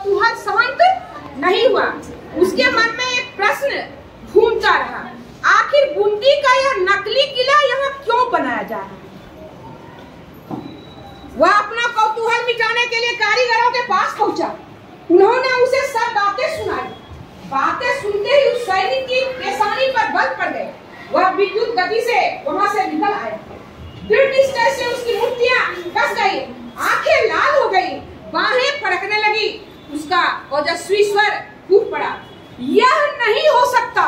कौतूहल शांत नहीं हुआ। उसके मन में एक प्रश्न घूमता रहा। आखिर बूंदी का यह नकली किला यहाँ क्यों बनाया जा रहा? वह अपना कौतूहल मिटाने के लिए कारीगरों के पास पहुँचा। उन्होंने उसे सब बातें सुनाई। बातें सुनते ही उस सैनिक की पेशानी पर बल पड़ गए वह विद्युत गति से वहाँ से निकल आया। दृढ़ निश्चय से उसकी मूर्तियाँ उसका ओजस्वी स्वर फूट पड़ा। यह नहीं हो सकता।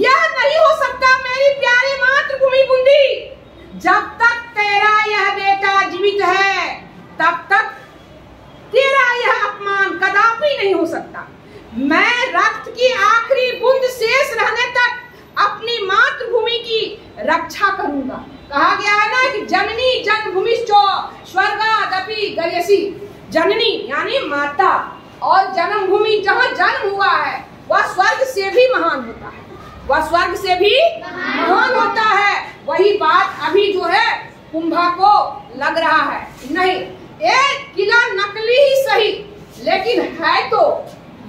यह नहीं हो सकता, मेरी प्यारी मातृभूमि बुंदी। जब तक तेरा यह बेटा जीवित है, तब तक तेरा यह अपमान कदापि नहीं हो सकता। मैं रक्त की आखिरी बूंद शेष रहने तक अपनी मातृभूमि की रक्षा करूँगा। कहा गया है ना कि जननी जन्मभूमि स्वर्गादपि गयसी। जननी यानी माता। और जन्मभूमि जहाँ जन्म हुआ है वह स्वर्ग से भी महान होता है। वह स्वर्ग से भी महान होता है। वही बात अभी जो है कुंभा को लग रहा है। नहीं एक किला नकली ही सही लेकिन है तो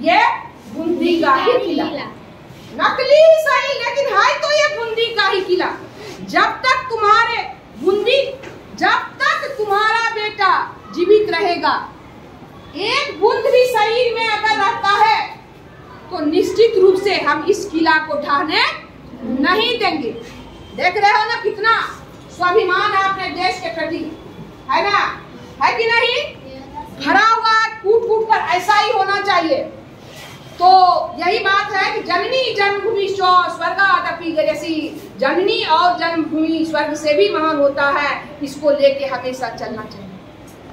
ये बूंदी का ही किला। नकली ही सही लेकिन है तो ये बूंदी का ही किला। जब तक तुम्हारे बूंदी जब तक तुम्हारा बेटा जीवित रहेगा एक बूंद भी शरीर में अगर रहता है तो निश्चित रूप से हम इस किला को ढाने नहीं देंगे। देख रहे हो ना कितना स्वाभिमान है अपने देश के प्रति। है ना? है कि नहीं? भरा हुआ कूट कूट कर ऐसा ही होना चाहिए। तो यही बात है कि जननी जन्मभूमि स्वर्गादपि गयसी जननी और जन्मभूमि स्वर्ग से भी महान होता है, इसको लेके हमेशा चलना चाहिए।